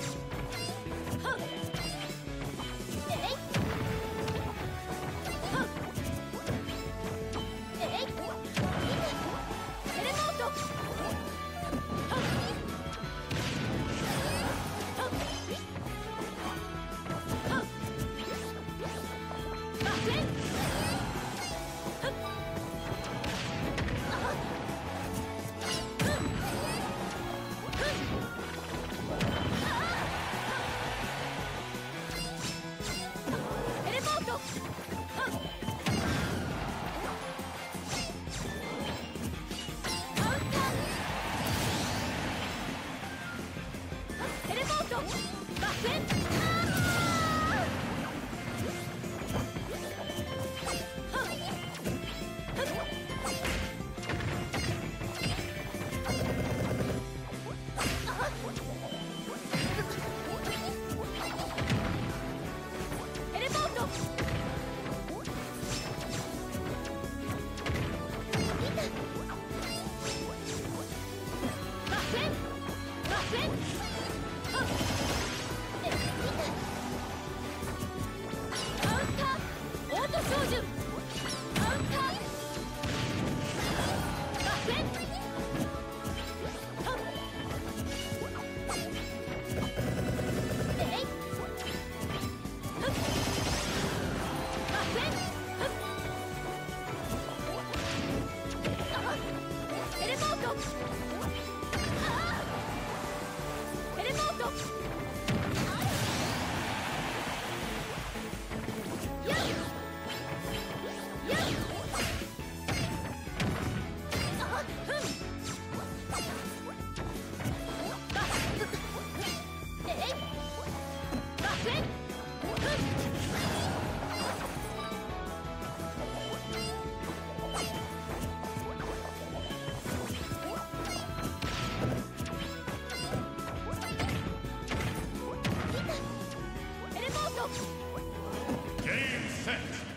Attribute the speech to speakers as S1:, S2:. S1: out! Captain? Game set.